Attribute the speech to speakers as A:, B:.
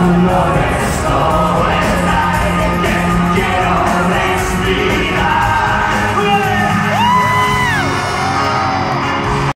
A: I'm not